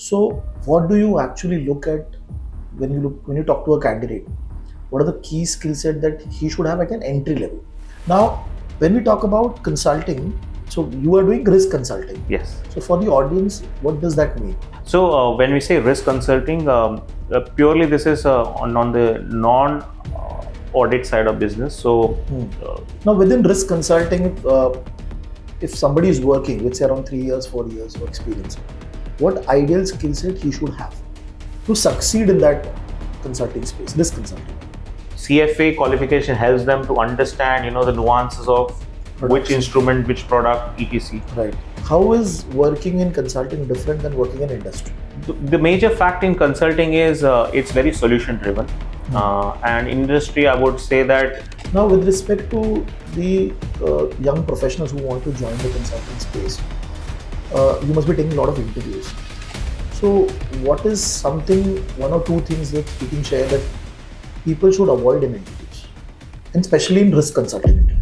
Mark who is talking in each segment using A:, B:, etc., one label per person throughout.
A: So, what do you actually look at when you look when you talk to a candidate? What are the key skill set that he should have at an entry level? Now, when we talk about consulting, so you are doing risk consulting.
B: Yes.
A: So, for the audience, what does that mean?
B: So uh, when we say risk consulting, um, uh, purely this is uh, on, on the non uh, audit side of business. So uh,
A: Now, within risk consulting, if, uh, if somebody is working with say around three years, four years of experience, what ideal skill set he should have to succeed in that consulting space, this consulting?
B: CFA qualification helps them to understand, you know, the nuances of which instrument, which product, etc.
A: Right. How is working in consulting different than working in industry?
B: The- The major fact in consulting is uh, it's very solution driven, uh, and industry I would say that
A: Now, with respect to the uh, young professionals who want to join the consulting space, uh, you must be taking a lot of interviews. So, what is something, one or two things that you can share that people should avoid in interviews, and especially in risk consulting?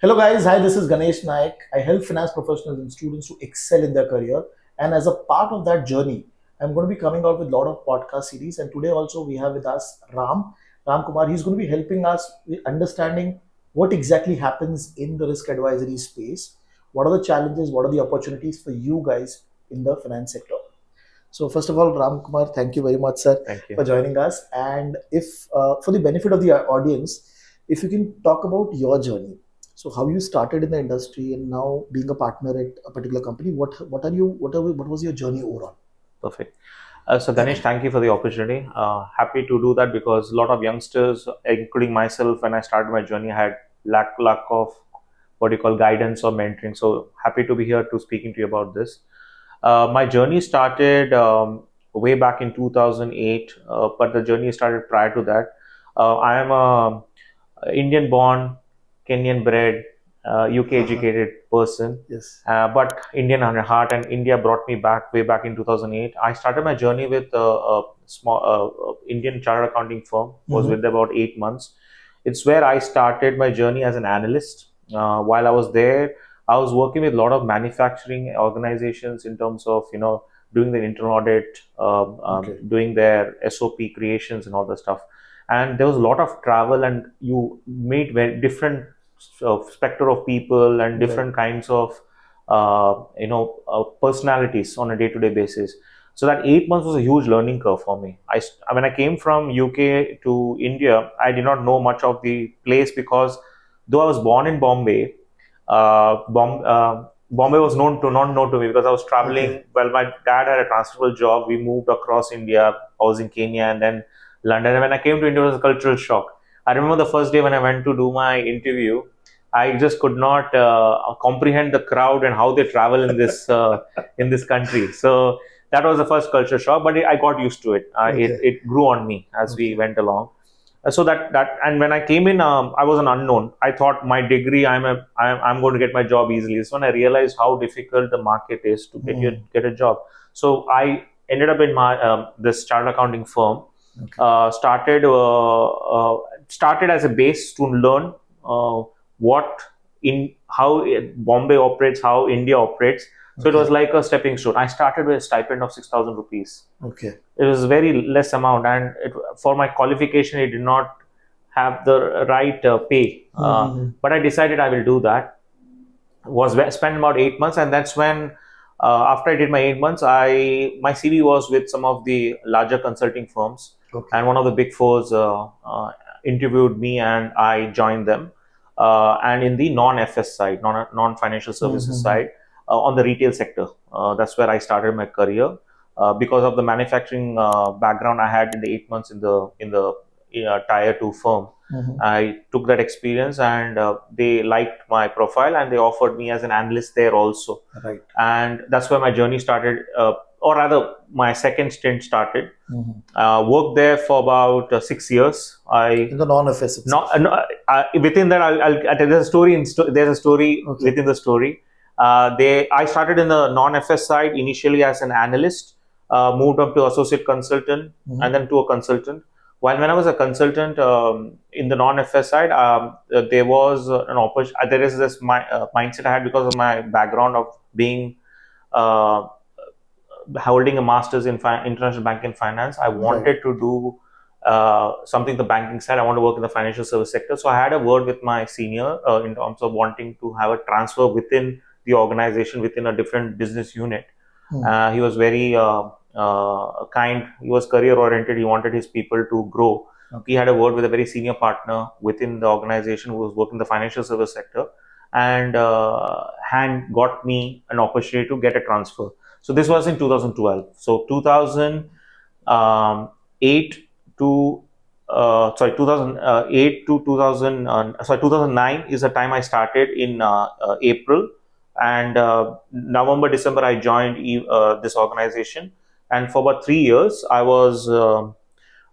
A: Hello guys, hi, this is Ganesh Nayak. I help finance professionals and students to excel in their career. And as a part of that journey, I'm going to be coming out with a lot of podcast series. And today also we have with us Ram, Ramkumar. He's going to be helping us with understanding what exactly happens in the risk advisory space. What are the challenges? What are the opportunities for you guys in the finance sector? So first of all, Ramkumar, thank you very much, sir
B: thank you.
A: for joining us. And if, uh, for the benefit of the audience, if you can talk about your journey. So how you started in the industry and now being a partner at a particular company. What what are you? What are what was your journey overall?
B: Perfect. Uh, so Ganesh, thank you for the opportunity. Uh, happy to do that because a lot of youngsters, including myself, when I started my journey, had lack lack of what you call guidance or mentoring. So happy to be here to speaking to you about this. Uh, my journey started um, way back in 2008, uh, but the journey started prior to that. Uh, I am a Indian born, Kenyan bred, uh, UK educated person
A: Yes.
B: uh, but Indian at heart, and India brought me back way back in 2008. I started my journey with a, a small uh, uh, Indian chartered accounting firm. Was
A: Mhm.
B: with them about eight months. It's where I started my journey as an analyst. Uh, while I was there, I was working with a lot of manufacturing organizations in terms of you know doing the internal audit, um, um,
A: Okay.
B: doing their SOP creations and all the stuff. And there was a lot of travel, and you meet very different uh, specter of people and
A: Right.
B: different kinds of uh, you know uh, personalities on a day-to-day basis. So that eight months was a huge learning curve for me. I st- when I came from UK to India, I did not know much of the place because though I was born in Bombay, uh, uh, Bombay was known to not known to me because I was traveling.
A: Okay.
B: Well, my dad had a transferable job. We moved across India. I was in Kenya and then London. And when I came to India, it was a cultural shock. I remember the first day when I went to do my interview, I just could not uh, comprehend the crowd and how they travel in this uh, in this country. So that was the first culture shock, but it, I got used to it. Uh, it.
A: Okay.
B: It grew on me as we went along. Uh, So that that and when I came in, um, I was an unknown. I thought my degree, I'm a I'm, I'm going to get my job easily. It's when I realized how difficult the market is to get your get a job. So I ended up in my um, this chartered accounting firm.
A: Okay.
B: Uh, started uh, uh, started as a base to learn uh, what in how Bombay operates, how India operates. So it was like a stepping stone. I started with a stipend of six thousand rupees.
A: Okay.
B: It was very less amount, and it, for my qualification, it did not have the right uh, pay. Uh,
A: Mhm.
B: but I decided I will do that. Was spent about eight months, and that's when. Uh, after I did my eight months, I my CV was with some of the larger consulting firms,
A: Okay.
B: and one of the big fours uh, uh, interviewed me, and I joined them. Uh, and in the non-FS side, non non-financial services
A: Mhm.
B: side, uh, on the retail sector, uh, that's where I started my career. Uh, because of the manufacturing uh, background I had in the eight months in the in the uh, tier two firm,
A: Mhm.
B: I took that experience and uh, they liked my profile and they offered me as an analyst there also.
A: Right.
B: And that's where my journey started, uh, or rather, my second stint started.
A: Mhm.
B: Uh, worked there for about uh, six years. I
A: In the non-FS.
B: no, uh, no uh, within that, I'll, I'll, uh, there's a story. In sto- there's a story
A: Okay.
B: within the story. Uh, they, I started in the non-FS side initially as an analyst, uh, moved up to associate consultant,
A: Mhm.
B: and then to a consultant. while when I was a consultant um, in the non-FS side, um, uh, there was uh, an opportunity. Uh, there is this mi- uh, mindset I had because of my background of being uh, holding a master's in international banking and finance. I wanted to do uh, something the banking side. I want to work in the financial service sector. So I had a word with my senior uh, in terms of wanting to have a transfer within the organization within a different business unit.
A: Hmm.
B: Uh, he was very uh, uh, kind. He was career oriented. He wanted his people to grow.
A: Okay.
B: He had a word with a very senior partner within the organization who was working in the financial service sector, and uh, hand got me an opportunity to get a transfer. So this was in 2012. So 2008 to uh, sorry 2008 to 2000 uh, sorry 2009 is the time I started in uh, uh, April and uh, November December I joined uh, this organization and for about three years I was um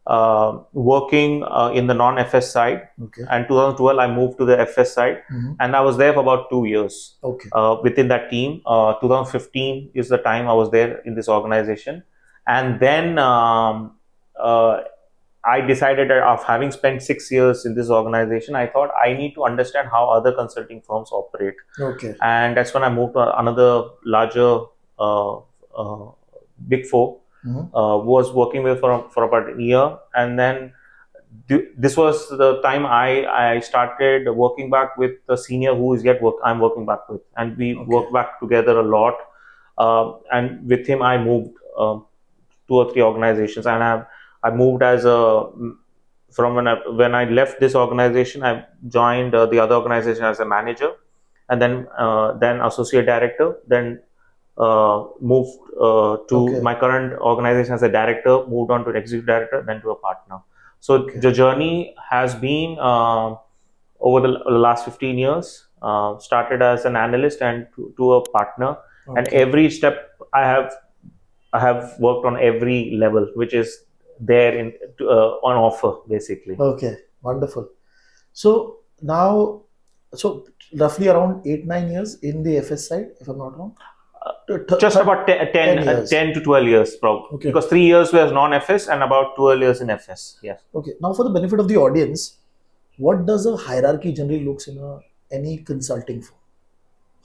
B: uh, working uh, in the non-FS side
A: Okay.
B: and 2012 I moved to the FS side
A: Mhm.
B: and I was there for about two years
A: Okay.
B: uh, within that team. Uh, 2015 is the time I was there in this organization, and then um, uh, I decided that of having spent six years in this organization, I thought I need to understand how other consulting firms operate,
A: Okay.
B: and that's when I moved to another larger uh, uh, big four.
A: Mhm.
B: Uh, was working with for for about a year, and then th- this was the time I I started working back with the senior who is yet work I'm working back with, and we
A: Okay.
B: work back together a lot. Uh, and with him, I moved um two or three organizations, and I I moved as a from when I when I left this organization, I joined uh, the other organization as a manager, and then uh, then associate director, then uh, moved uh, to
A: Okay.
B: my current organization as a director, moved on to an executive director, then to a partner. So
A: Okay.
B: the journey has been uh, over the, last 15 years. Uh, started as an analyst and to, to a partner, and every step I have, I have worked on every level, which is there in to, uh, on offer basically.
A: Okay, wonderful. So now, so roughly around eight, nine years in the FS side, if I'm not wrong. Th-
B: Just about 10, 10,
A: 10
B: uh, 10 to 12 years, probably.
A: Okay.
B: Because three years was non-FS and about 12 years in FS. Yes.
A: Okay. Now, for the benefit of the audience, what does a hierarchy generally looks in a any consulting firm?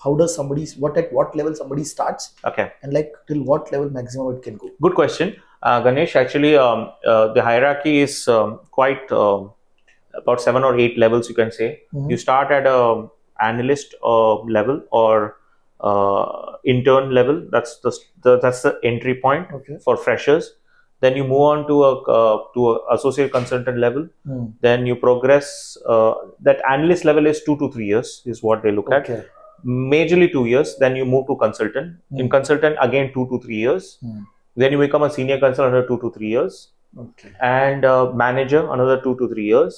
A: How does somebody what at what level somebody starts
B: Okay.
A: and like till what level maximum it can go?
B: Good question. Uh, Ganesh, actually, um, uh, the hierarchy is um, quite um about seven or eight levels, you can say.
A: Mhm.
B: You start at a analyst uh, level or uh, intern level. That's the, the that's the entry point
A: Okay.
B: for freshers. Then you move on to a uh, to a associate consultant level.
A: Hmm.
B: Then you progress. Uh, that analyst level is two to three years is what they look at. Majorly two years. Then you move to consultant. In
A: Hmm.
B: consultant again two to three years.
A: Hmm.
B: Then you become a senior consultant another two to three years,
A: Okay.
B: and uh, manager another two to three years,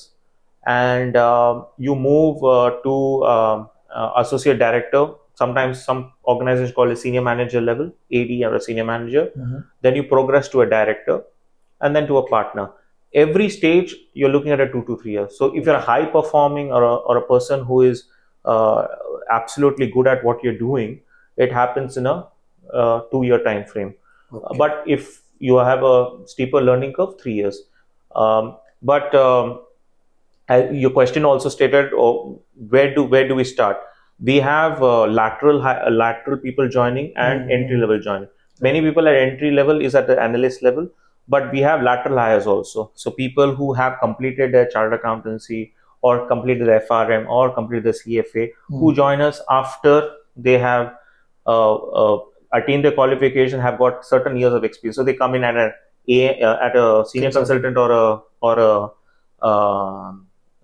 B: and uh, you move uh, to um, uh, associate director. Sometimes some organizations call a senior manager level, AD or a senior manager.
A: Mhm.
B: Then you progress to a director, and then to a partner. Every stage you're looking at a two to three years. So if you're a high performing or a, or a person who is uh, absolutely good at what you're doing, it happens in a uh, two year time frame.
A: Okay.
B: But if you have a steeper learning curve, three years. Um, but um, your question also stated, oh, where do where do we start? We have uh, lateral hi- uh, lateral people joining and
A: Mhm.
B: entry level joining. Many people at entry level is at the analyst level, but we have lateral hires also. So people who have completed their chartered accountancy or completed the FRM or completed the CFA who
A: Hmm.
B: join us after they have uh, uh, attained their qualification, have got certain years of experience. So they come in at a, a uh, at a senior
A: Consultant.
B: consultant or a or a uh,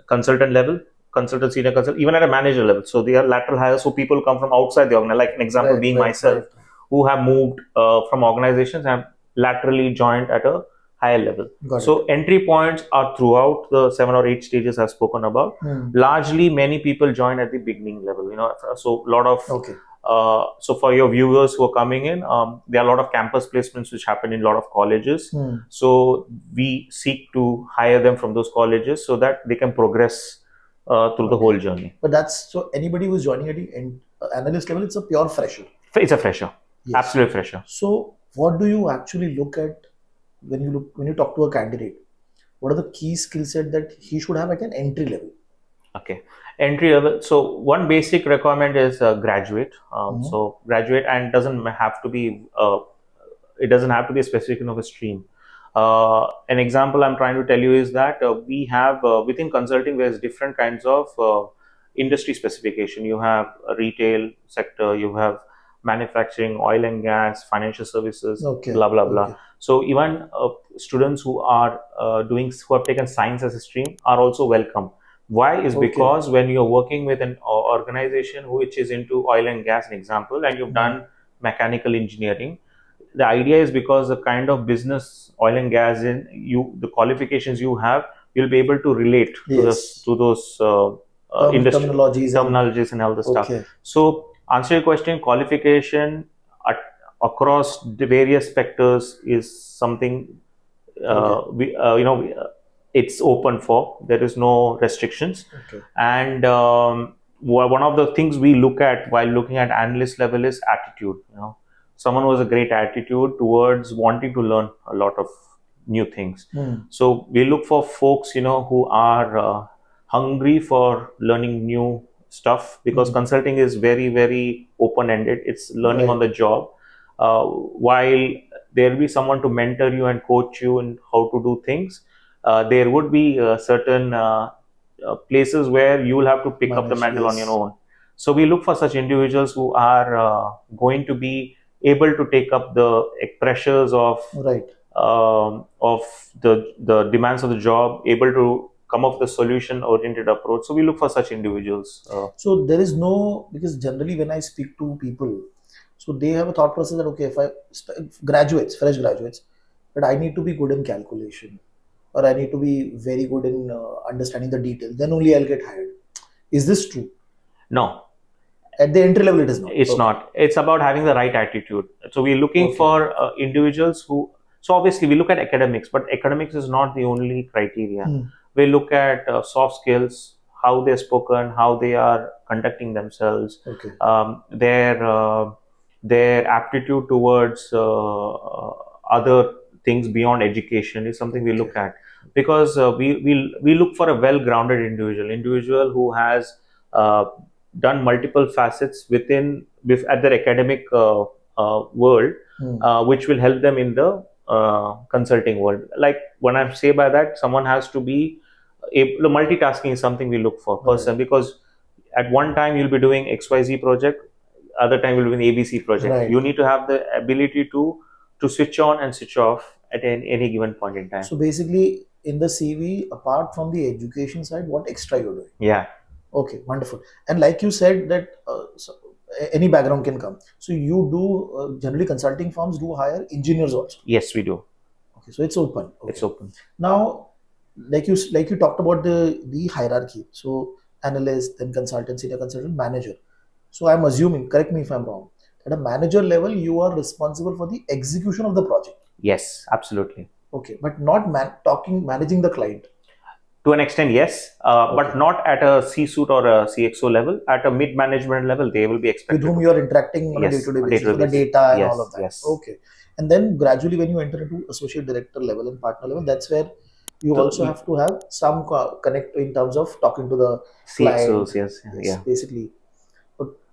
B: consultant level, consultant, senior consultant, even at a manager level. So they are lateral hires. So people come from outside the organization. Like an example
A: Right,
B: being
A: right,
B: myself,
A: right.
B: who have moved uh, from organizations and laterally joined at a higher level.
A: Got
B: So entry points are throughout the seven or eight stages I've spoken about
A: it. Hmm.
B: largely many people join at the beginning level you know so a lot of
A: Okay.
B: uh, so for your viewers who are coming in um, there are a lot of campus placements which happen in a lot of colleges
A: Hmm.
B: so we seek to hire them from those colleges so that they can progress uh, through the whole journey
A: But that's so anybody who's joining at the end, uh, analyst level, it's a pure fresher.
B: it's a fresher
A: Yes.
B: absolute fresher
A: So what do you actually look at when you look when you talk to a candidate? what are the key skill set that he should have at an entry level?
B: Okay, entry level. So one basic requirement is uh, graduate. Um,
A: Mhm.
B: So graduate and doesn't have to be. Uh, it doesn't have to be a specific of a stream. Uh, an example I'm trying to tell you is that uh, we have uh, within consulting there's different kinds of uh, industry specification. You have a retail sector, you have manufacturing, oil and gas, financial services,
A: Okay.
B: blah blah blah.
A: Okay.
B: So even uh, students who are uh, doing who have taken science as a stream are also welcome. Why is
A: Okay.
B: because when you're working with an organization which is into oil and gas, an example, and you've done mechanical engineering, the idea is because the kind of business oil and gas in you, the qualifications you have, you'll be able to relate to,
A: Yes.
B: this, to those uh, uh, industry
A: terminologies. and-
B: terminologies and all the stuff.
A: Okay.
B: So, answer your question, qualification at, across the various sectors is something uh, we, uh, you know, we, uh, it's open for. There is no restrictions,
A: Okay.
B: and um, one of the things we look at while looking at analyst level is attitude. You know, someone who has a great attitude towards wanting to learn a lot of new things.
A: Hmm.
B: So we look for folks, you know, who are uh, hungry for learning new stuff because
A: Mhm.
B: consulting is very, very open-ended. It's learning
A: Right.
B: on the job. Uh, while there will be someone to mentor you and coach you in how to do things, uh, there would be uh, certain uh, uh, places where you will have to pick up the
A: Manage,
B: mantle on your own. So we look for such individuals who are uh, going to be able to take up the pressures of
A: Right.
B: um, of the the demands of the job, able to come up with a solution oriented approach. So we look for such individuals. Uh,
A: So there is no because generally when I speak to people, so they have a thought process that okay, if I graduates, fresh graduates, but I need to be good in calculation, or I need to be very good in uh, understanding the details. Then only I'll get hired. Is this true?
B: no,
A: At the entry level, it is not.
B: it's
A: Okay.
B: not. It's about having the right attitude. So we're looking
A: Okay.
B: for uh, individuals who. So obviously we look at academics, but academics is not the only criteria.
A: Hmm.
B: We look at uh, soft skills, how they're spoken, how they are conducting themselves,
A: Okay.
B: um, their uh, their aptitude towards uh, uh, other things beyond education is something we look at because uh, we, we we look for a well-grounded individual individual who has uh, done multiple facets within with at their academic uh, uh, world
A: Hmm.
B: uh, which will help them in the uh, consulting world like when i say by that someone has to be able, the multitasking is something we look for person because at one time you'll be doing xyz project other time you'll be doing abc project
A: Right.
B: you need to have the ability to to switch on and switch off at any, any given point in time
A: So basically, in the CV, apart from the education side, what extra you're doing?
B: yeah
A: Okay, wonderful. And like you said, that uh, so, any background can come. So you do uh, generally consulting firms do hire engineers also.
B: yes we do
A: Okay, so it's open. Okay.
B: it's open
A: now, like you like you talked about the the hierarchy. So analyst, then consultant, senior consultant, manager. So I'm assuming, correct me if I'm wrong, at a manager level, you are responsible for the execution of the project.
B: yes absolutely
A: Okay, but not man- talking managing the client.
B: To an extent yes uh, but not at a c suite or a cxo level at a mid management level they will be expected
A: with whom you are interacting on
B: Yes,
A: a day-to-day basis the data and
B: Yes,
A: all of that.
B: yes.
A: Okay. And then gradually, when you enter into associate director level and partner level, that's where you
B: So
A: also have to have some co- connect in terms of talking to the
B: cxos yes
A: yes,
B: yeah
A: basically.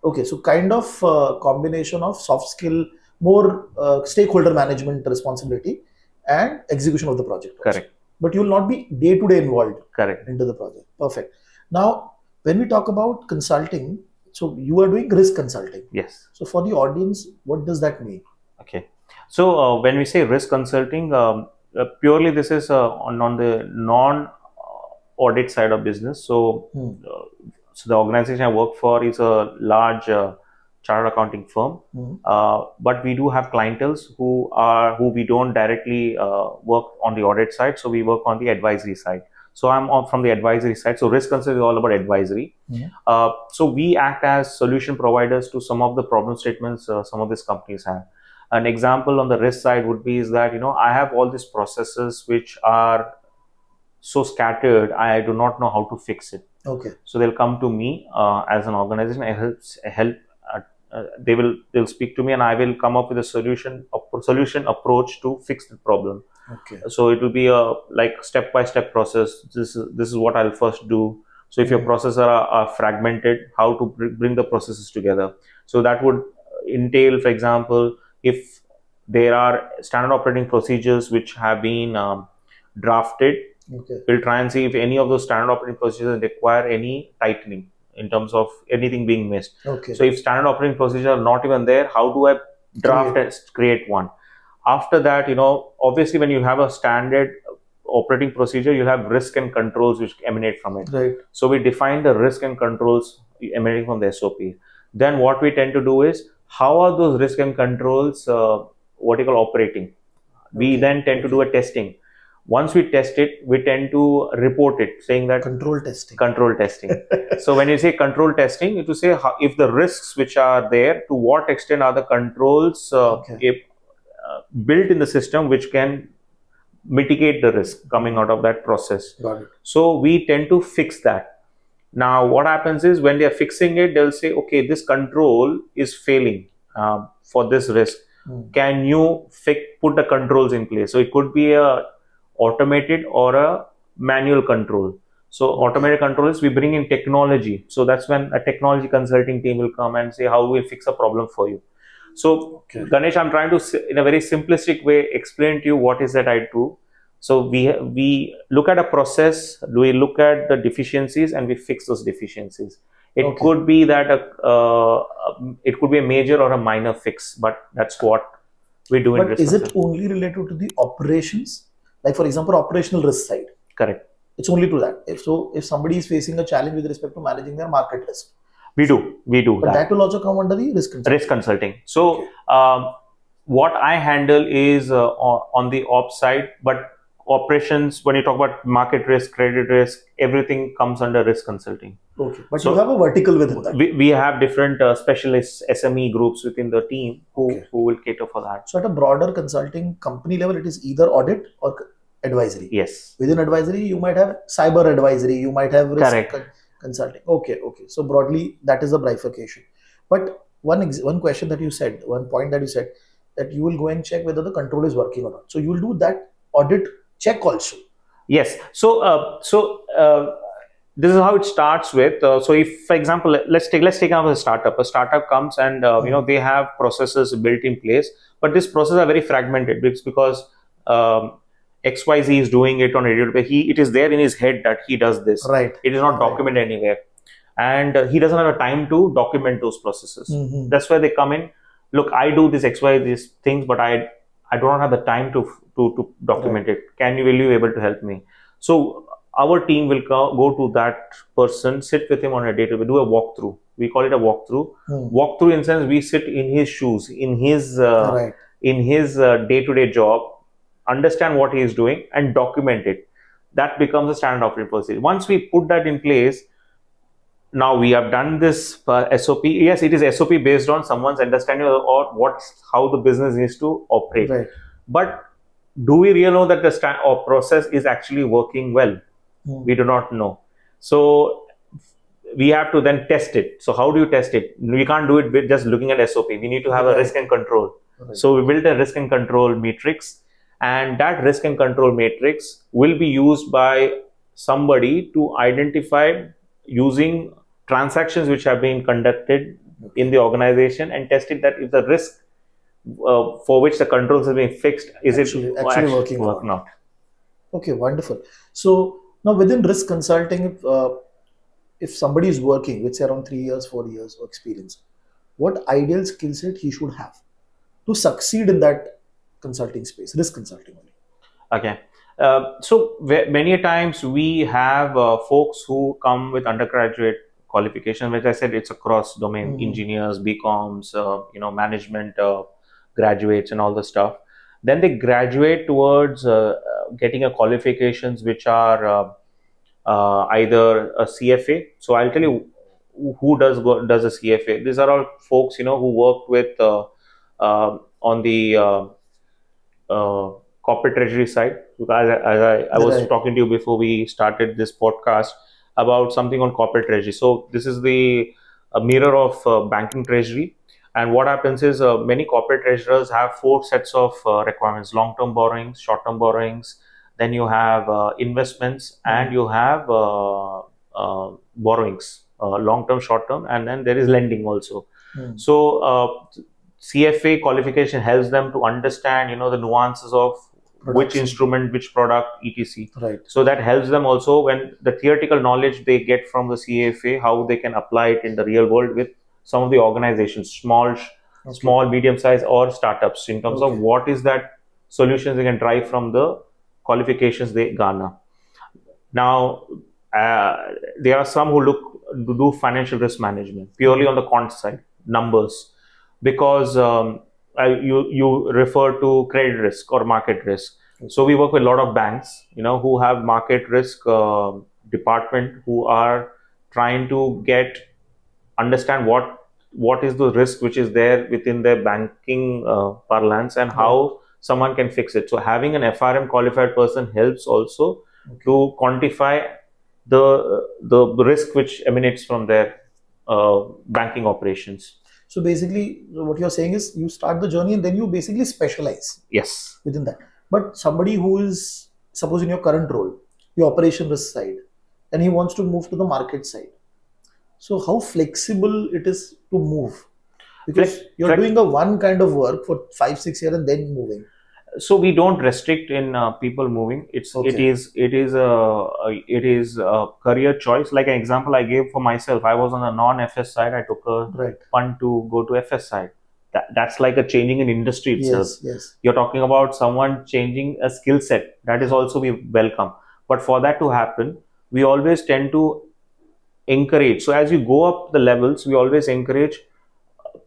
A: Okay, so kind of uh, combination of soft skill, more uh, stakeholder management responsibility, and execution of the project. also. But you will not be day to day involved
B: correct
A: into the project. Perfect. Now, when we talk about consulting, so you are doing risk consulting.
B: yes
A: So for the audience, what does that mean?
B: Okay. So uh, when we say risk consulting, um, uh, purely this is uh, on, on the non uh, audit side of business. So,
A: Hmm.
B: uh, so the organization I work for is a large uh, chartered accounting firm,
A: Hmm.
B: uh, but we do have clientels who are who we don't directly uh, work on the audit side. So we work on the advisory side. So I'm from the advisory side. So risk consulting is all about advisory.
A: Mhm.
B: Uh, so we act as solution providers to some of the problem statements uh, some of these companies have. An example on the risk side would be is that you know I have all these processes which are so scattered I do not know how to fix it.
A: Okay.
B: So they'll come to me uh, as an organization. I help help. Uh, they will they'll speak to me and I will come up with a solution a solution approach to fix the problem.
A: Okay.
B: So it will be a like step by step process. This is this is what I'll first do. So if your
A: Mhm.
B: processes are, are fragmented, how to br- bring the processes together. So that would entail, for example, if there are standard operating procedures which have been um, drafted,
A: Okay.
B: we'll try and see if any of those standard operating procedures require any tightening in terms of anything being missed.
A: Okay.
B: So if standard operating procedures are not even there, how do I draft
A: Create.
B: and create one? After that, you know, obviously when you have a standard operating procedure, you have risk and controls which emanate from it.
A: right.
B: So we define the risk and controls emanating from the SOP. Then what we tend to do is how are those risk and controls uh, what you call operating? We
A: Okay.
B: then tend to do a testing. Once we test it, we tend to report it, saying that
A: Control testing.
B: control testing. so when you say control testing, it to say how, if the risks which are there, to what extent are the controls uh,
A: Okay.
B: if, uh, built in the system which can mitigate the risk coming out of that process.
A: Got it.
B: So we tend to fix that. Now, what happens is when they are fixing it, they'll say, okay, this control is failing uh, for this risk.
A: Hmm.
B: Can you fix, put the controls in place? So it could be a automated or a manual control. So automated control is we bring in technology. So that's when a technology consulting team will come and say how we'll fix a problem for you. So
A: Okay.
B: Ganesh, I'm trying to, in a very simplistic way, explain to you what is that I do. So we we look at a process, we look at the deficiencies, and we fix those deficiencies. It
A: Okay.
B: could be that a, uh, it could be a major or a minor fix, but that's what we do in
A: But is it only related to the operations? Like for example, operational risk side.
B: correct?
A: It's only to that. If so, if somebody is facing a challenge with respect to managing their market risk,
B: We do, we do
A: but
B: that.
A: that will also come under the risk control.
B: risk consulting. So,
A: Okay.
B: um, what I handle is uh, on the ops side, but operations, when you talk about market risk, credit risk, everything comes under risk consulting.
A: Okay, but
B: So-
A: you have a vertical within that.
B: We, we have different uh, specialists, SME groups within the team who,
A: Okay.
B: who will cater for that.
A: So at a broader consulting company level, it is either audit or advisory.
B: Yes.
A: Within advisory, you might have cyber advisory, you might have risk con- consulting. Okay, okay. So broadly, that is a bifurcation. But one ex- one question that you said, one point that you said, that you will go and check whether the control is working or not. So you will do that audit check also.
B: Yes. So, uh, so uh, this is how it starts with. Uh, so, if, for example, let- let's take let's take a startup. A startup comes and uh, you know they have processes built in place, but these processes are very fragmented because because um, X Y Z is doing it on a basis. He it is there in his head that he does this.
A: Right.
B: It is not
A: Right.
B: documented anywhere, and uh, he doesn't have a time to document those processes.
A: Mhm.
B: That's why they come in. Look, I do this X Y these things, but I I do not have the time to to to document it. Can you will you able to help me? So our team will go, go to that person, sit with him on a day to do a walkthrough. We call it a walkthrough.
A: Hmm.
B: Walkthrough in sense we sit in his shoes, in his uh,
A: right.
B: in his uh, day-to-day job, understand what he is doing, and document it. That becomes a standard operating procedure. Once we put that in place, now we have done this uh, SOP. Yes, it is SOP based on someone's understanding of or what how the business needs to operate.
A: Right.
B: But do we really know that the sta- or process is actually working well?
A: Hmm.
B: We do not know. So we have to then test it. So how do you test it? We can't do it with just looking at SOP. We need to have a risk and control.
A: Right.
B: So we built a risk and control matrix, and that risk and control matrix will be used by somebody to identify using transactions which have been conducted in the organization and tested that if the risk uh, for which the controls have been fixed is
A: Actually-
B: it
A: actually working or
B: working out.
A: Okay, wonderful. So now within risk consulting, if, uh, if somebody is working with say around three years, four years of experience, what ideal skill set he should have to succeed in that consulting space, risk consulting only.
B: Okay. Uh, so many a times we have uh, folks who come with undergraduate qualification, which I said it's across domain,
A: Mhm.
B: engineers, BComs, uh, you know, management uh, graduates, and all the stuff. Then they graduate towards uh, uh, getting a qualifications which are uh, uh, either a CFA. So I'll tell you who- does go, does a CFA. These are all folks you know who work with on the uh, uh, corporate treasury side. Because as, I- as I, I was
A: Right.
B: talking to you before we started this podcast about something on corporate treasury. So this is the a mirror of uh, banking treasury. And what happens is uh, many corporate treasurers have four sets of uh, requirements: long-term borrowings, short-term borrowings. Then you have uh, investments, and you have uh, uh, borrowings, uh, long-term, short-term, and then there is lending also.
A: Hmm.
B: So uh, CFA qualification helps them to understand, you know, the nuances of which instrument, which product, etc.
A: Right.
B: So that helps them also when the theoretical knowledge they get from the CFA, how they can apply it in the real world with some of the organizations, small,
A: Okay.
B: small, medium size, or startups, in terms
A: Okay.
B: of what is that solutions they can drive from the qualifications they garner. Now, uh, there are some who look to do financial risk management purely on the quant side, numbers, because um, I, you you refer to credit risk or market risk. So we work with a lot of banks, you know, who have market risk uh, department who are trying to get understand what what is the risk which is there within their banking uh, parlance and how someone can fix it. So having an FRM qualified person helps also
A: Okay.
B: to quantify the the risk which emanates from their uh, banking operations.
A: So basically, what you're saying is you start the journey and then you basically specialize
B: Yes.
A: within that. But somebody who is, suppose in your current role, the operation risk side, and he wants to move to the market side. So how flexible it is to move? Because
B: Flex-
A: you're doing a one kind of work for five, six years and then moving.
B: So we don't restrict in uh, people moving. It's it
A: Okay.
B: is it is a, a it is a career choice. Like an example i gave for myself i was on the non fs side. I took a
A: Right.
B: punt to go to fs side. That, that's like a changing in industry itself.
A: Yes, yes.
B: you're talking about someone changing a skill set. That is also we welcome. But for that to happen we always tend to encourage. So as you go up the levels we always encourage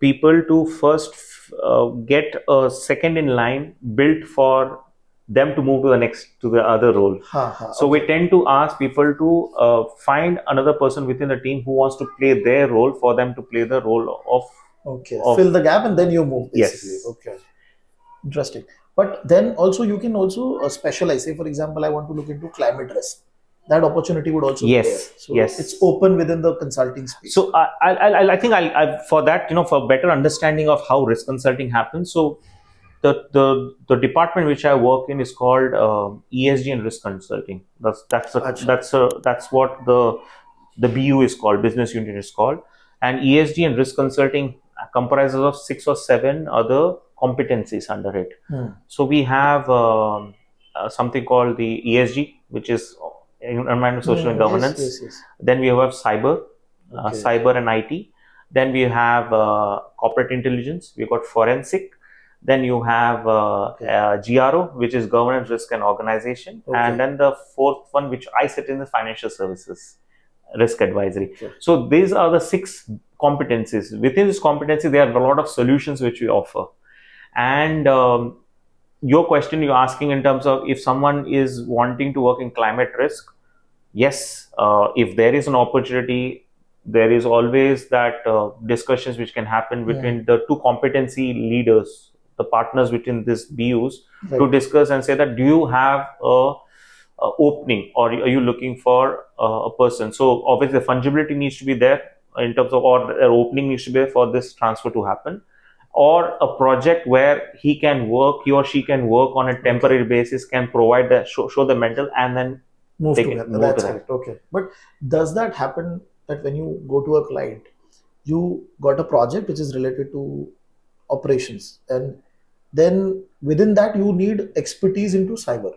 B: people to first uh, get a second in line built for them to move to the next to the other role
A: Ha, ha,
B: so we tend to ask people to uh, find another person within the team who wants to play their role for them to play the role of
A: Okay,
B: of-
A: fill the gap and then you move basically.
B: Yes.
A: Okay, interesting. But then also you can also uh, specialize. Say, for example, I want to look into climate risk. That opportunity would also
B: Yes.
A: So
B: yes.
A: it's open within the consulting space.
B: So I, I, I, I think I'll, I, for that, you know, for better understanding of how risk consulting happens. So the the, the department which I work in is called um ESG and risk consulting. That's that's a, that's a, that's what the the BU is called, business unit is called, and ESG and risk consulting comprises of six or seven other competencies under it.
A: Hmm.
B: So we have um, uh, something called the ESG, which is environmental, social, and
A: yes,
B: governance.
A: Yes, yes.
B: Then we have cyber, uh,
A: Okay.
B: cyber and IT. Then we have uh, corporate intelligence. We got forensic. Then you have uh,
A: Okay.
B: uh, GRO, which is governance, risk, and organization.
A: Okay.
B: And then the fourth one, which I sit in, the financial services, risk advisory.
A: Okay.
B: So these are the six competencies. Within this competency, there are a lot of solutions which we offer. And um, your question you're asking in terms of if someone is wanting to work in climate risk, yes, uh, if there is an opportunity, there is always that uh, discussions which can happen between the two competency leaders, the partners within these BUs, to discuss and say that do you have a, a opening or are you looking for uh, a person? So obviously the fungibility needs to be there in terms of or an opening needs to be there for this transfer to happen or a project where he can work, he or she can work on a temporary basis, can provide the show, show the mental, and then
A: Move to
B: it,
A: that.
B: move
A: That's
B: to that.
A: correct. Okay. But does that happen that when you go to a client, you got a project which is related to operations, and then within that you need expertise into cyber.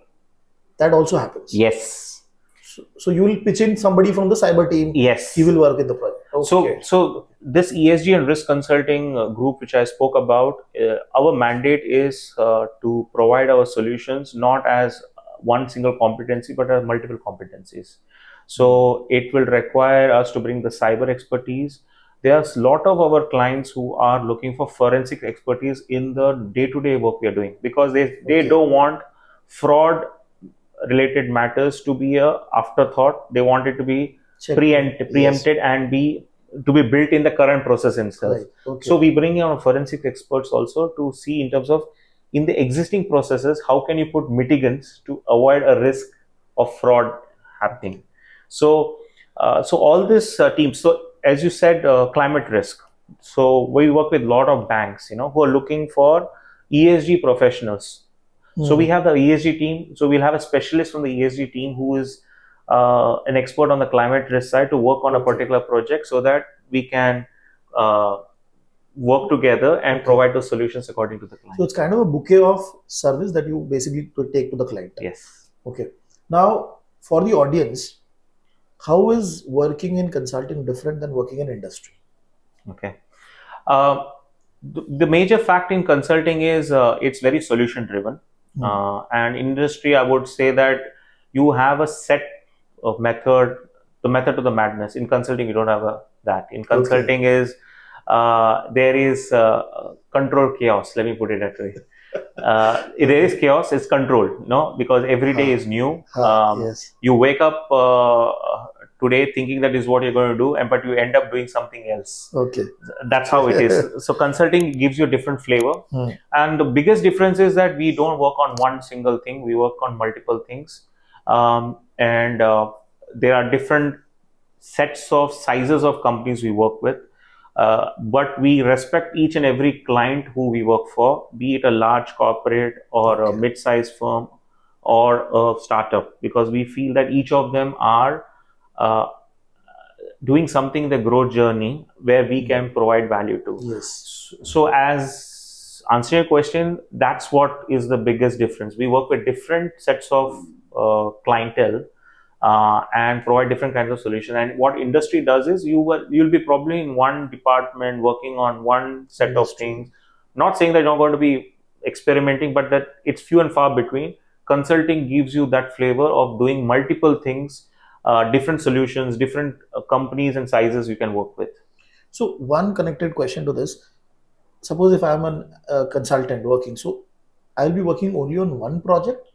A: That also happens.
B: yes,
A: So, so you will pitch in somebody from the cyber team.
B: yes,
A: He will work in the project. Okay.
B: So, so this ESG and risk consulting uh, group, which I spoke about, uh, our mandate is uh, to provide our solutions not as one single competency, but as multiple competencies. So, it will require us to bring the cyber expertise. There's a lot of our clients who are looking for forensic expertise in the day-to-day work we are doing because they they
A: Okay.
B: don't want fraud related matters to be a afterthought. They want it to be
A: Check.
B: preempt,
A: Yes.
B: preempted and be to be built in the current process itself.
A: Right. Okay.
B: So we bring in our forensic experts also to see in terms of in the existing processes how can you put mitigants to avoid a risk of fraud happening. So uh, so all this uh, teams. So as you said, uh, climate risk. so we work with a lot of banks, you know, who are looking for ESG professionals. So we
A: Hmm.
B: have the ESG team. So we'll have a specialist from the ESG team who is uh, an expert on the climate risk side to work on a particular project, so that we can uh, work together and provide those solutions according to the client.
A: So it's kind of a bouquet of service that you basically take to the client.
B: yes.
A: Okay. Now, for the audience, how is working in consulting different than working in industry?
B: Okay. Uh, the, the major fact in consulting is uh, it's very solution driven.
A: Hmm.
B: Uh, and industry, I would say that you have a set of method, the method to the madness. In consulting, you don't have a, that. In consulting is uh, there is uh, control chaos. Let me put it that way. Uh, there is chaos. It's controlled, no, because every day is new. Um,
A: yes.
B: you wake up uh, today thinking that is what you're going to do, and but you end up doing something else
A: Okay.
B: that's how it is so consulting gives you a different flavor
A: Hmm.
B: and the biggest difference is that we don't work on one single thing we work on multiple things um, and uh, there are different sets of sizes of companies we work with. Uh, but we respect each and every client who we work for be it a large corporate or a mid-sized firm or a startup because we feel that each of them are uh, doing something in the growth journey where we can provide value to.
A: Yes.
B: so as answering your question that's what is the biggest difference. We work with different sets of uh, clientele uh, and provide different kinds of solutions and what industry does is you will you'll be probably in one department working on one set of
A: Industry.
B: things. Not saying that you're not going to be experimenting but that it's few and far between. Consulting gives you that flavor of doing multiple things uh, different solutions different uh, companies and sizes you can work with.
A: So one connected question to this: Suppose if I'm a uh, consultant working, so I'll be working only on one project,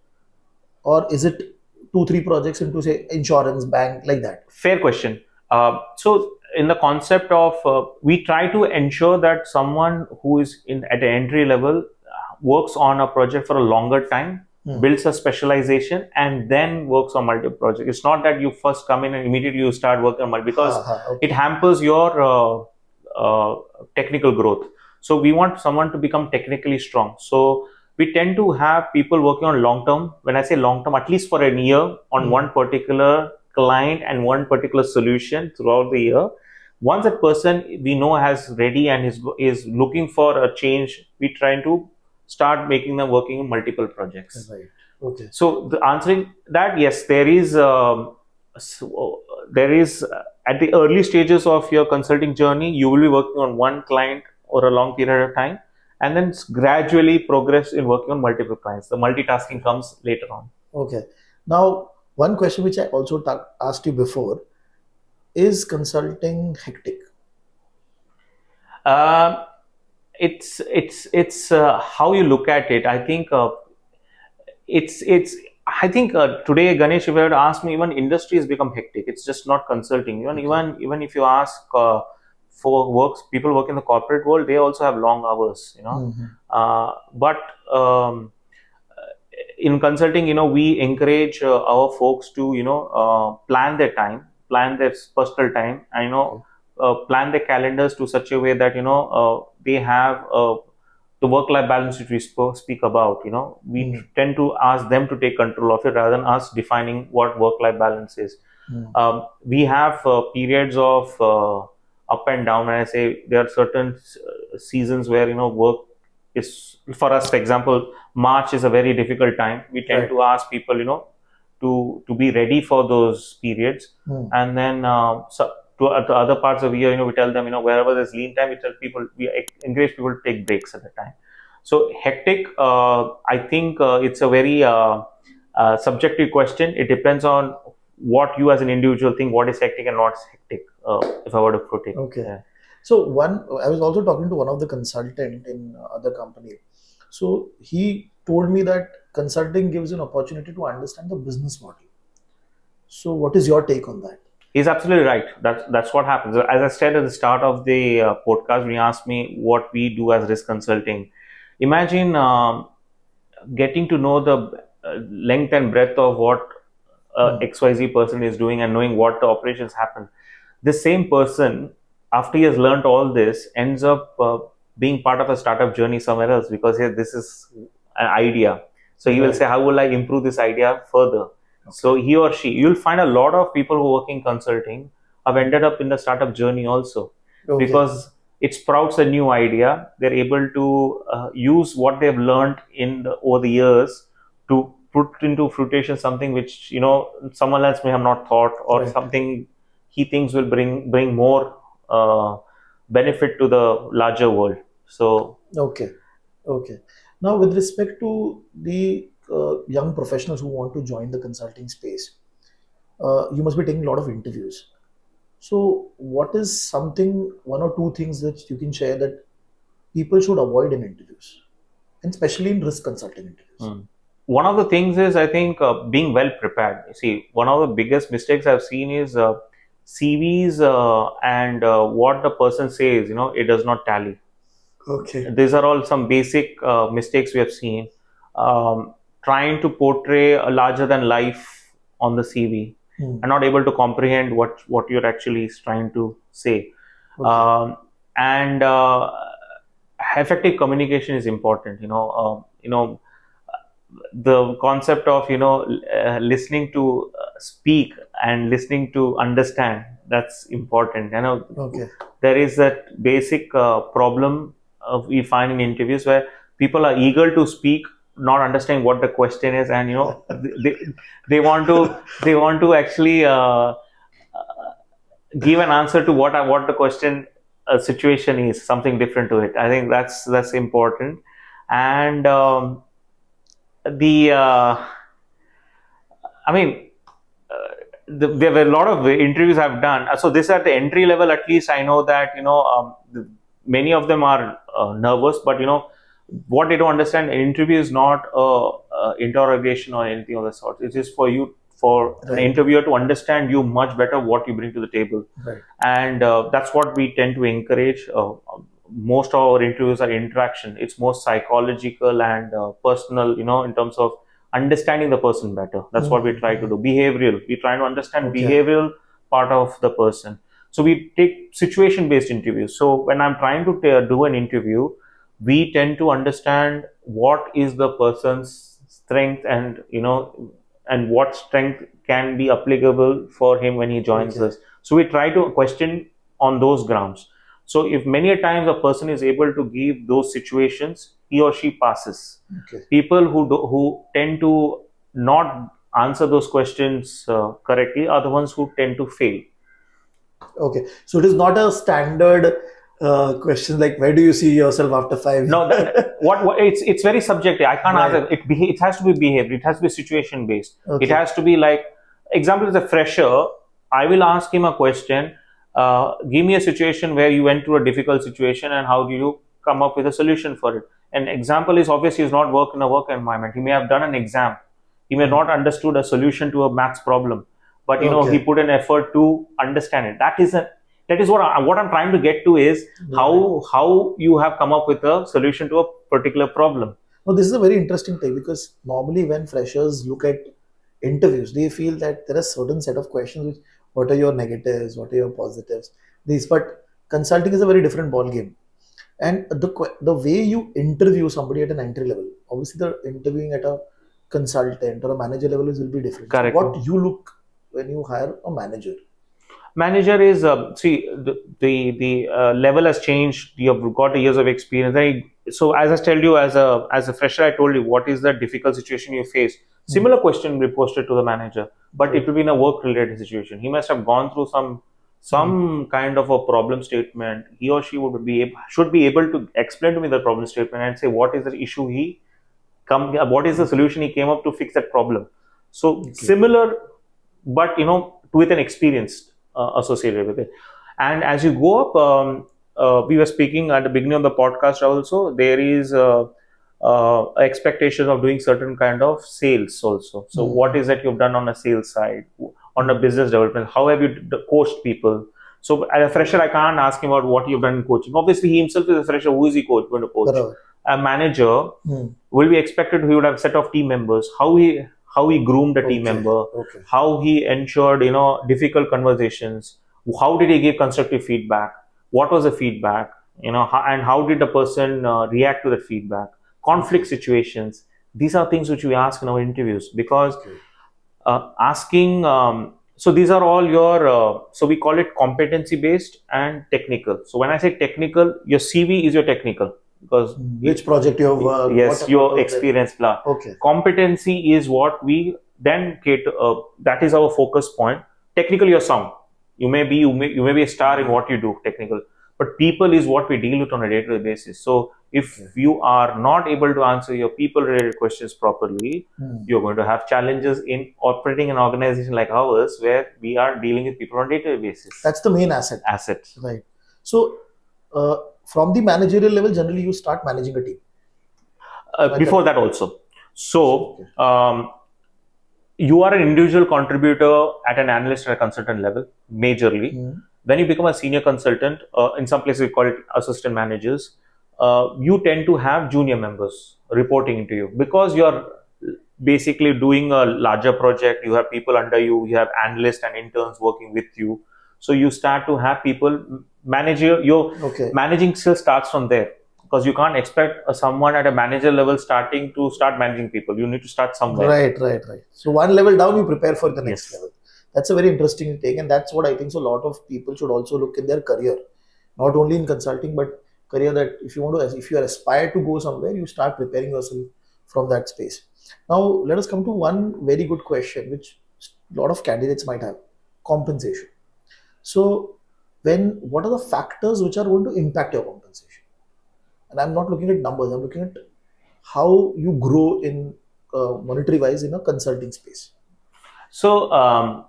A: or is it two, three projects into say insurance, bank, like that?
B: Fair question. Uh, so, in the concept of, uh, we try to ensure that someone who is in at an entry level uh, works on a project for a longer time,
A: Hmm.
B: builds a specialization, and then works on multiple projects. It's not that you first come in and immediately you start working on multiple because
A: Ah, ah, okay.
B: it hampers your uh, uh, technical growth. So we want someone to become technically strong. So we tend to have people working on long term. When I say long term, at least for a year on
A: Hmm.
B: one particular client and one particular solution throughout the year. Once that person we know has ready and is is looking for a change, we try to start making them working on multiple projects.
A: Right. Okay.
B: So the answering that yes, there is um, so, uh, there is uh, at the early stages of your consulting journey, you will be working on one client or a long period of time, and then gradually progress in working on multiple clients. The multitasking comes later on.
A: Okay. Now, one question which I also ta- asked you before is consulting hectic?
B: Um it's it's it's uh, how you look at it. I think uh, it's it's. I think uh, today, Ganesh, if you had asked me, even industry has become hectic. It's just not consulting. Even
A: Okay.
B: even even if you ask uh, for works, people work in the corporate world, they also have long hours. You know,
A: Mhm.
B: uh, but um, in consulting, you know, we encourage uh, our folks to, you know, uh, plan their time, plan their personal time, and you know, uh, plan their calendars to such a way that you know uh, they have uh, the work-life balance which we sp- speak about. You know, we
A: Mm.
B: tend to ask them to take control of it rather than us defining what work-life balance is.
A: Mm.
B: Um, we have uh, periods of uh, up and down, and I say there are certain uh, seasons where you know work is for us. For example, March is a very difficult time. We tend
A: Right.
B: to ask people, you know, to to be ready for those periods,
A: Mm.
B: and then uh, so to, uh, to other parts of the year, you know, we tell them, you know, wherever there's lean time, we tell people, we encourage people to take breaks at the time. So hectic, uh, I think uh, it's a very uh, uh, subjective question. It depends on what you as an individual think what is hectic and what's hectic. Uh, if I were to put it.
A: Okay.
B: Yeah.
A: So one, I was also talking to one of the consultant in other company. So he told me that consulting gives an opportunity to understand the business model. So what is your take on that?
B: He's absolutely right. That's that's what happens. As I said at the start of the uh, podcast, when you asked me what we do as risk consulting, imagine um, getting to know the uh, length and breadth of what uh,
A: Hmm.
B: XYZ person is doing and knowing what the operations happen. The same person after he has learned all this, ends up uh, being part of a startup journey somewhere else because yeah, this is an idea. So he will say, How will I improve this idea further? So he or she, you'll find a lot of people who work in consulting have ended up in the startup journey also
A: Okay.
B: because it sprouts a new idea. They're able to uh, use what they've learned in the, over the years to put into fruition something which you know someone else may have not thought, or
A: Right.
B: something he thinks will bring bring more uh, benefit to the larger world. So
A: Okay. Okay. Now, with respect to the uh, young professionals who want to join the consulting space, uh, you must be taking a lot of interviews. So, what is something, one or two things that you can share that people should avoid in interviews, and especially in risk consulting interviews?
B: Hmm. One of the things is I think uh, being well prepared. You see, one of the biggest mistakes I've seen is uh, CVs uh, and uh, what the person says. You know, it does not tally.
A: Okay.
B: These are all some basic uh, mistakes we have seen. Um, trying to portray a larger than life on the CV
A: Hmm.
B: and not able to comprehend what what you're actually trying to say.
A: Okay.
B: Um, and uh, effective communication is important. You know, um, you know, the concept of you know uh, listening to uh, speak and listening to understand that's important. You know,
A: okay.
B: there is that basic uh, problem of we find in interviews where people are eager to speak not understanding what the question is and you know they, they want to they want to actually uh, uh, give an answer to what I, what the question uh, situation is something different to it i think that's that's important and um, the uh, i mean uh, the, there were a lot of interviews I've done. So this at the entry level, at least I know that you know um, the, many of them are uh, nervous, but you know what they don't understand. An interview is not a, a interrogation or anything of the sort. It is just for you for an interviewer to understand you much better what you bring to the table,
A: Right.
B: and uh, that's what we tend to encourage. Uh, most of our interviews are interaction. It's more psychological and uh, personal. You know, in terms of understanding the person better. That's what we try to do. Behavioral. We try to understand
A: Okay.
B: behavioral part of the person. So we take situation based interviews. So when I'm trying to do an interview, we tend to understand what is the person's strength and you know and what strength can be applicable for him when he joins
A: Okay.
B: us. So we try to question on those grounds. So if many a times a person is able to give those situations, he or she passes
A: Okay.
B: people who do, who tend to not answer those questions uh, correctly are the ones who tend to fail.
A: Okay. So it is not a standard uh, question like where do you see yourself after five?
B: No, that, what, what it's it's very subjective. I can't
A: Right.
B: answer. It it has to be behavior. It has to be situation based.
A: Okay.
B: It has to be like example is a fresher. I will ask him a question. Uh, give me a situation where you went through a difficult situation and how do you come up with a solution for it. An example is obviously he's not work in a work environment. He may have done an exam. He may not understood a solution to a maths problem, but you know he put an effort to understand it. That is a that is what I, what I'm trying to get to is how how you have come up with a solution to a particular problem.
A: No, this is a very interesting thing because normally when freshers look at interviews, they feel that there are certain set of questions which what are your negatives, what are your positives, these. But consulting is a very different ball game, and the the way you interview somebody at an entry level, obviously the interviewing at a consultant or a manager level is will be different.
B: Correct.
A: what you look when you hire a manager.
B: Manager is uh, see the the, the uh, level has changed. You have got years of experience. I, so as I told you, as a as a fresher, I told you what is the difficult situation you face. Similar question will be posted to the manager, but it will be in a work related situation. He must have gone through some some kind of a problem statement. He or she would be should be able to explain to me the problem statement and say what is the issue he come what is the solution he came up to fix that problem. So similar, but you know with an experience uh, associated with it. And as you go up, um, uh, we were speaking at the beginning of the podcast also. There is uh, uh, expectation of doing certain kind of sales also. So
A: Mhm.
B: what is that you've done on a sales side, on a business development? How have you coached people? So as a fresher, I can't ask him about what you've done in coaching. Obviously, he himself is a fresher. Who is he coach, going to coach?
A: Barabar.
B: A manager
A: Hmm.
B: will be expected. He would have a set of team members. How he how he groomed a team member
A: Okay.
B: how he ensured you know difficult conversations how did he give constructive feedback what was the feedback you know how, and how did the person uh, react to that feedback conflict situations these are things which we ask in our interviews because
A: Okay.
B: uh, asking um, so these are all your uh, so we call it competency based and technical so when i say technical your cv is your technical because
A: Which project you have worked?
B: yes your experience blah
A: Okay.
B: competency is what we then cater uh, that is our focus point technically you're sound you may be you may, you may be a star in what you do technical but people is what we deal with on a day-to-day basis so if
A: Okay.
B: you are not able to answer your people related questions properly
A: Hmm.
B: you're going to have challenges in operating an organization like ours where we are dealing with people on a day-to-day basis
A: That's the main asset.
B: assets
A: Right. So, uh, from the managerial level, generally you start managing a team.
B: uh,
A: Like
B: before
A: that.
B: that also so um, you are an individual contributor at an analyst or a consultant level majorly
A: Hmm.
B: When you become a senior consultant uh, in some places we call it assistant managers uh, you tend to have junior members reporting into you because you're basically doing a larger project you have people under you you have analysts and interns working with you so you start to have people manage your, your
A: Okay.
B: managing still starts from there because you can't expect uh, someone at a manager level starting to start managing people you need to start somewhere
A: Right, right, right. So one level down, you prepare for the next
B: Yes.
A: level. That's a very interesting take, and that's what I think. So a lot of people should also look in their career, not only in consulting, but career that if you want to, if you aspire to go somewhere, you start preparing yourself from that space. Now let us come to one very good question, which a lot of candidates might have: compensation. So when what are the factors which are going to impact your compensation? And I'm not looking at numbers. I'm looking at how you grow in uh, monetary wise in a consulting space.
B: So, um,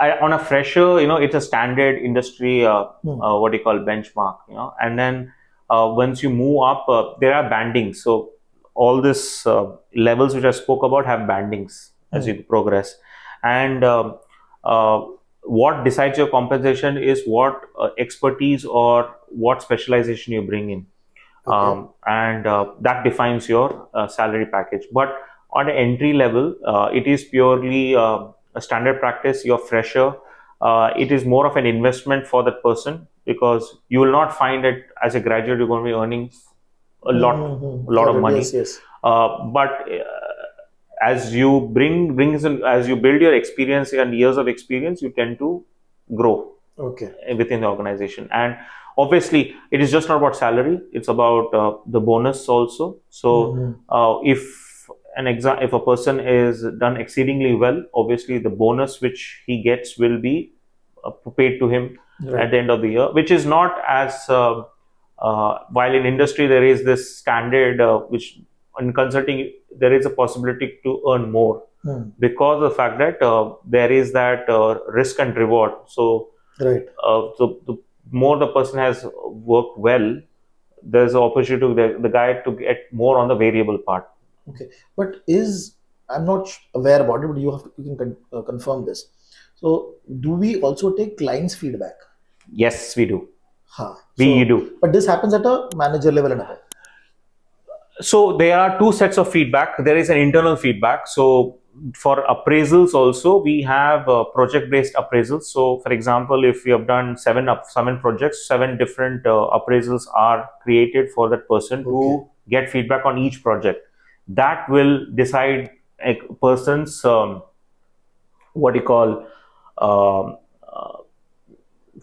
B: I, on a fresher, you know, it's a standard industry, uh,
A: Hmm.
B: uh, what do you call benchmark, you know, and then uh, once you move up, uh, there are bandings. So, all these uh, levels which I spoke about have bandings as
A: Hmm.
B: you progress, and um, uh, what decides your compensation is what uh, expertise or what specialization you bring in
A: Okay.
B: um, and uh, that defines your uh, salary package. But on an entry level, uh, it is purely uh, a standard practice. You're fresher. Uh, it is more of an investment for that person because you will not find it as a graduate you're going to be earning a lot,
A: Mhm.
B: a lot of
A: Got
B: money.
A: Yes, yes.
B: Uh, but uh, as you bring brings in, as you build your experience and years of experience, you tend to grow
A: Okay.
B: within the organization and obviously it is just not about salary it's about uh, the bonus also so
A: Mhm.
B: uh, if an if a person is done exceedingly well obviously the bonus which he gets will be uh, paid to him
A: Right.
B: at the end of the year which is not as uh, uh, while in industry there is this standard uh, which in consulting there is a possibility to earn more
A: Hmm.
B: because of the fact that uh, there is that uh, risk and reward so
A: Right.
B: uh, so the more the person has worked well, there's an opportunity to the, the guy to get more on the variable part.
A: Okay, but is I'm not aware about it, but you have to you can con- uh, confirm this. So do we also take clients' feedback?
B: Yes, we do.
A: Huh.
B: We
A: so,
B: do.
A: But this happens at a manager level and above.
B: So there are two sets of feedback. There is an internal feedback. So for appraisals also, we have uh, project-based appraisals. So for example, if you have done seven up seven projects, seven different uh, appraisals are created for that person to
A: Okay.
B: get feedback on each project. That will decide a person's um, what you call um, uh,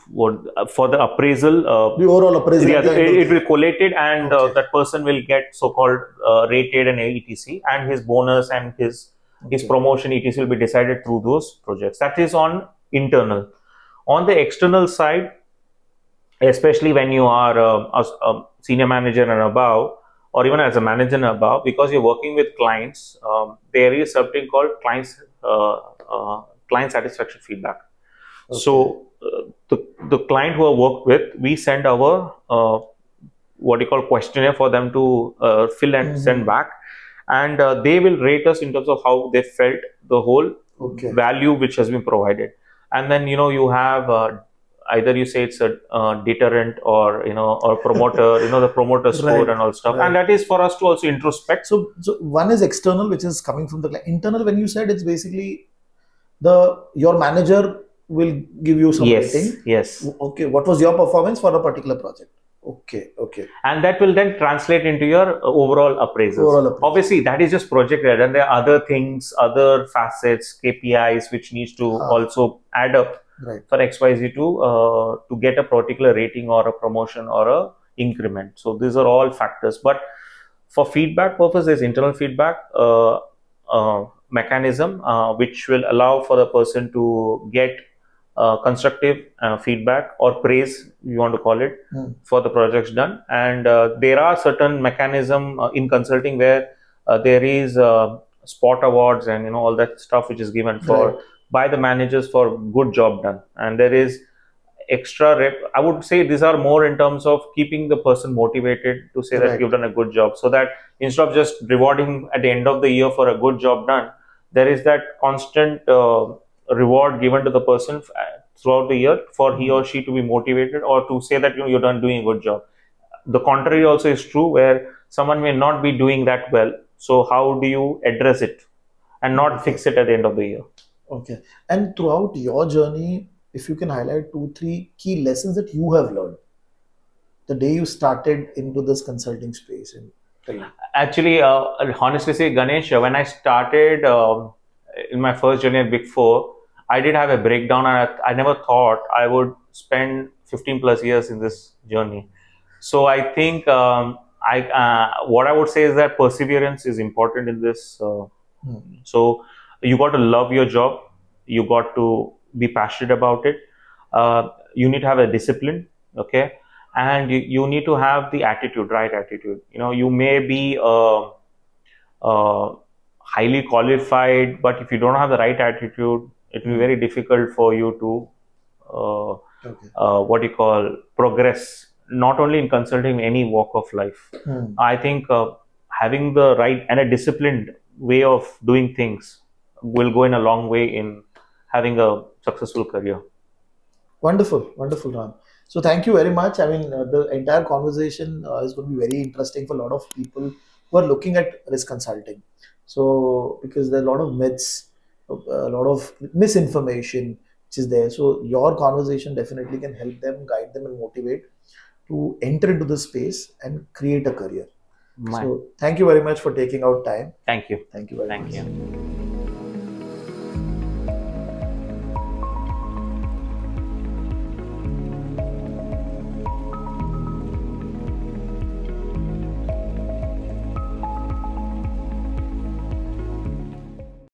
B: what uh, for the appraisal. Uh,
A: The overall appraisal.
B: yeah, it, it will collate it and uh,
A: Okay.
B: that person will get so-called uh, rated and AETC and his bonus and his his promotion etc will be decided through those projects. That is on internal. On the external side, especially when you are uh, a, a senior manager and above, or even as a manager and above, because you're working with clients, um, there is something called clients uh, uh, client satisfaction feedback. So uh, the the client who I worked with, we send our uh, what you call questionnaire for them to uh, fill and
A: Mhm.
B: send back, and uh, they will rate us in terms of how they felt the whole
A: Okay.
B: value which has been provided, and then you know you have. Either you say it's a uh, deterrent or you know or promoter, you know the promoter score
A: Right,
B: and all stuff,
A: right.
B: and that is for us to also introspect.
A: So, so one is external, which is coming from the client. Internal, when you said it's basically the your manager will give you some
B: yes
A: rating.
B: yes
A: Okay, what was your performance for a particular project? Okay, okay.
B: and that will then translate into your uh, overall appraisals
A: Overall appraisal.
B: obviously that is just projected and there are other things other facets kpis which needs to
A: Ah.
B: also add up
A: Right.
B: for xyz to uh, to get a particular rating or a promotion or a increment so these are all factors but for feedback purpose there's internal feedback uh, uh, mechanism uh, which will allow for the person to get uh, constructive uh, feedback or praise you want to call it
A: Hmm.
B: for the projects done and uh, there are certain mechanism uh, in consulting where uh, there is uh, spot awards and you know all that stuff which is given for
A: Right.
B: By the managers for good job done. And there is extra rep i would say these are more in terms of keeping the person motivated to say that you've done a good job. So that instead of just rewarding at the end of the year for a good job done there is that constant uh, reward given to the person f- throughout the year for he or she to be motivated or to say that you know you're done doing a good job. The contrary also is true where someone may not be doing that well. So how do you address it and not fix it at the end of the year
A: Okay. And throughout your journey, if you can highlight two, three key lessons that you have learned the day you started into this consulting space and
B: actually uh, honestly say ganesh uh, when i started um, in my first journey at big four i did have a breakdown and i, I never thought i would spend 15 plus years in this journey so i think um, i uh, what i would say is that perseverance is important in this uh,
A: Hmm.
B: so you got to love your job you got to be passionate about it uh, you need to have a discipline okay and you, you need to have the attitude right attitude you know you may be uh, uh, highly qualified but if you don't have the right attitude it will be very difficult for you to uh,
A: Okay.
B: uh, what you call progress not only in consulting any walk of life
A: Hmm.
B: i think uh, having the right and a disciplined way of doing things will go in a long way in having a successful career
A: Wonderful, wonderful, Ram. So thank you very much. I mean, uh, the entire conversation uh, is going to be very interesting for a lot of people who are looking at risk consulting. So because there are a lot of myths, a lot of misinformation which is there. So your conversation definitely can help them, guide them, and motivate to enter into the space and create a career.
B: My-
A: So thank you very much for taking out time.
B: thank you
A: Thank you very
B: thank
A: much.
B: you